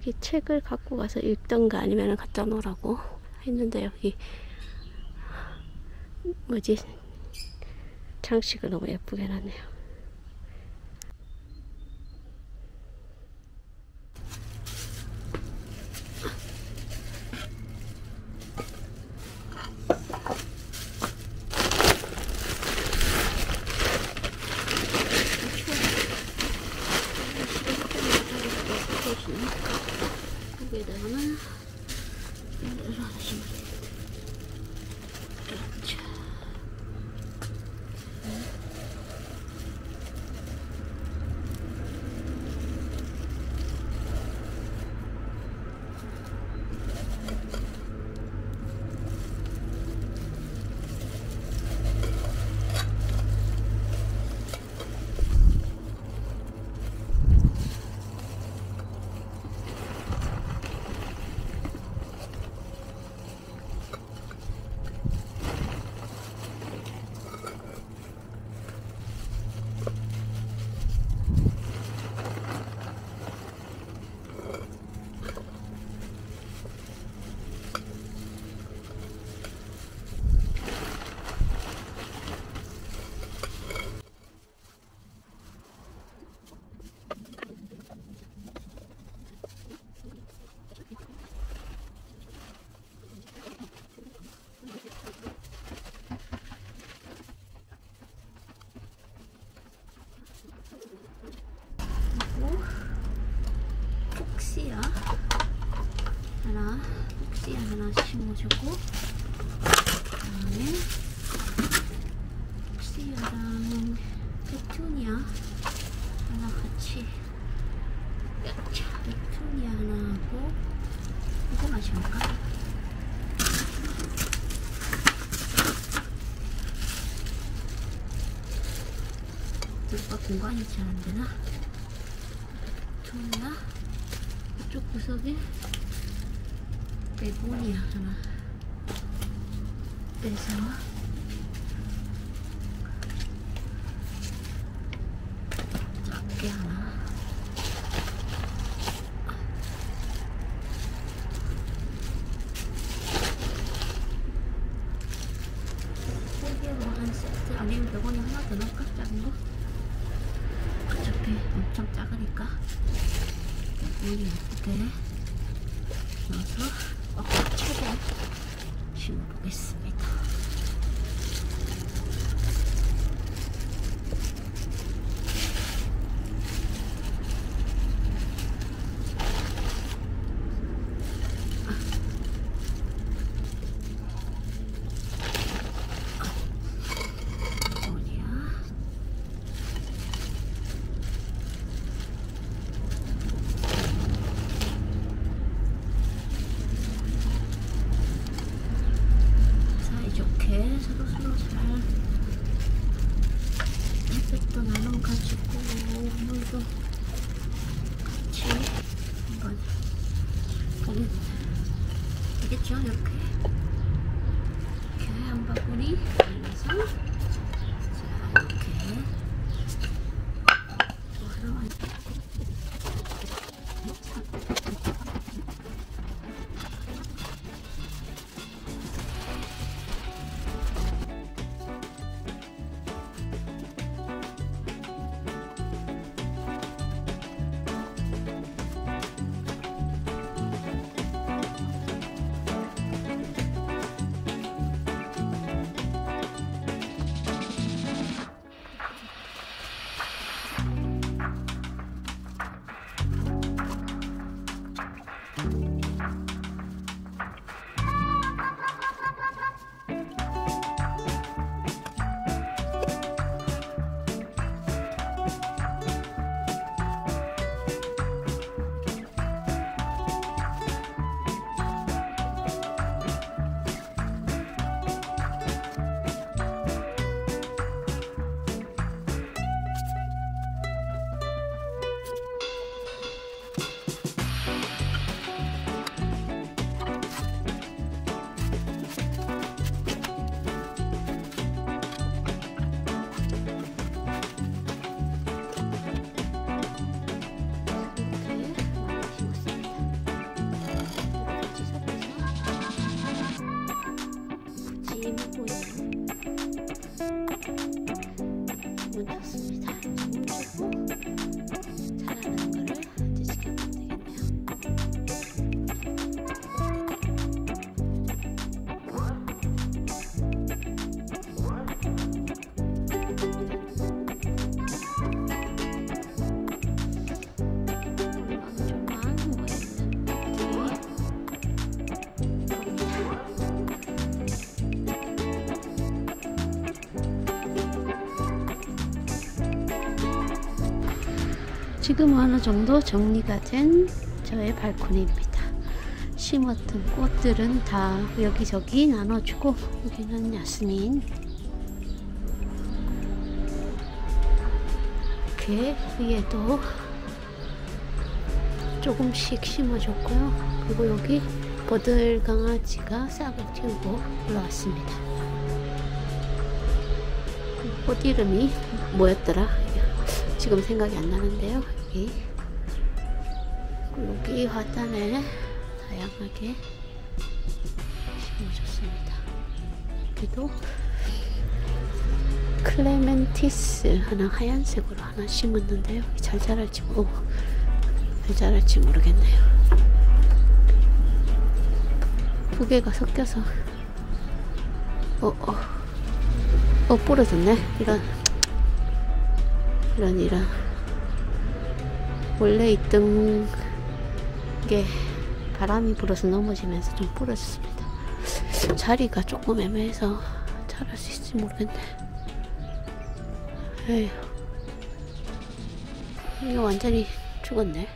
여기 책을 갖고 가서 읽던가 아니면 갖다 놓으라고 했는데 여기 뭐지 장식을 너무 예쁘게 놨네요. 여기다가는 이대로 하시면 됩니다. 그렇죠. 그리고 폭시야 하나 폭시야 하나 심어주고 그다음에 폭시야랑 페투니아 하나 같이 페투니아 하나 하고 이거 마실까? 오빠 공간이 잘 안 되나? 좋나? 이쪽 구석에 베고니아 하나 빼서 작게 하나 세 개로 한 세트 아니면 베고니 하나 더 넣을까? 작은 거? 어차피 엄청 작으니까 물이 예쁘게 넣어서 심어보겠습니다. 어디야? 사이좋게 서로서로 잘 햇빛도 나눠가지고 물도 같이 한번 보면 되겠죠 이렇게 이렇게 한 바구니 올려서 지금 어느 정도 정리가 된 저의 발코니입니다. 심었던 꽃들은 다 여기저기 나눠주고 여기는 야스민 이렇게 위에도 조금씩 심어줬고요. 그리고 여기 버들 강아지가 싹을 틔우고 올라왔습니다. 꽃 이름이 뭐였더라? 지금 생각이 안 나는데요. 여기 여기 화단에 다양하게 심어줬습니다. 여기도 클레멘티스 하나 하얀색으로 하나 심었는데요. 잘 자랄지 모, 잘 자랄지 모르겠네요. 두 개가 섞여서 어, 어, 어 부러졌네. 이런 이런 이런 원래 있던 게 바람이 불어서 넘어지면서 좀 부러졌습니다. 자리가 조금 애매해서 잘할 수 있을지 모르겠네. 에휴. 이거 완전히 죽었네.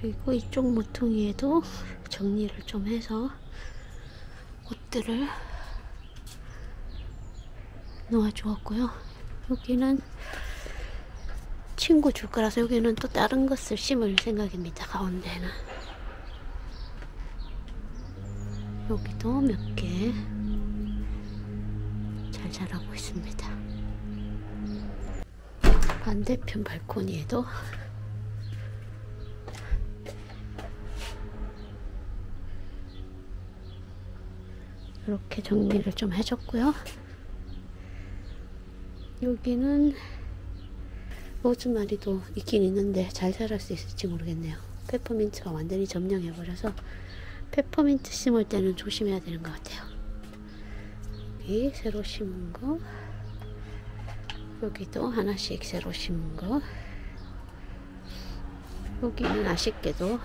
그리고 이쪽 모퉁이에도 정리를 좀 해서 옷들을 놓아주었고요. 여기는 친구 줄 거라서 여기는 또 다른 것을 심을 생각입니다. 가운데는. 여기도 몇 개 잘 자라고 있습니다. 반대편 발코니에도 이렇게 정리를 좀 해줬고요. 여기는 로즈마리도 있긴 있는데 잘 자랄 수 있을지 모르겠네요. 페퍼민트가 완전히 점령해버려서 페퍼민트 심을 때는 조심해야 되는 것 같아요. 여기 새로 심은 거 여기도 하나씩 새로 심은 거 여기는 아쉽게도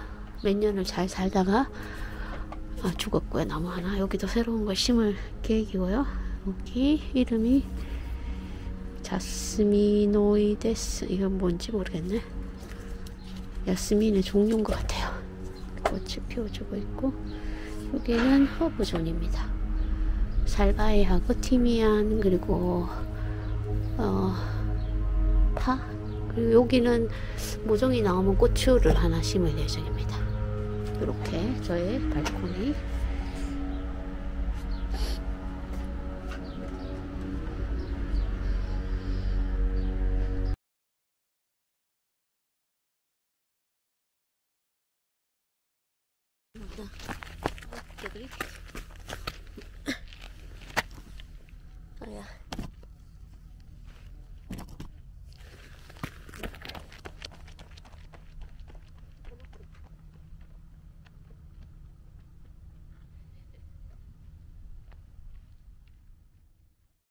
몇 년을 잘 살다가 아, 죽었고요. 나무 하나. 여기도 새로운 걸 심을 계획이고요. 여기 이름이 자스미노이데스. 이건 뭔지 모르겠네. 야스민의 종류인 것 같아요. 꽃이 피워주고 있고 여기는 허브존입니다. 살바이하고 티미안 그리고 어, 파 그리고 여기는 모종이 나오면 고추를 하나 심을 예정입니다. 이렇게 저의 발코니 아야